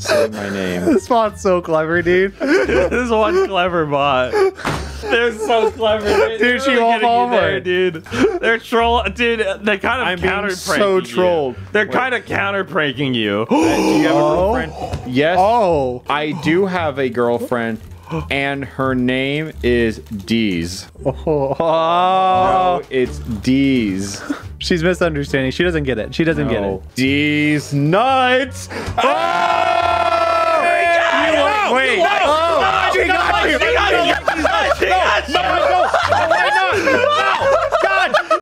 say my name. This bot's so clever, dude. this is one clever bot. They're so clever. They, Dude, they're she really won't fall there, for it. dude. They're troll, dude. They're kind of I'm being counter so trolled. They're Wait. kind of counter pranking you. Do you have a Oh. girlfriend? Yes. Oh. I do have a girlfriend, and her name is Deez. Oh. Oh, it's Deez. She's misunderstanding. She doesn't get it. She doesn't get it. Deez nuts. Oh! You- Wait. Oh, she got you. No, no, why not? No,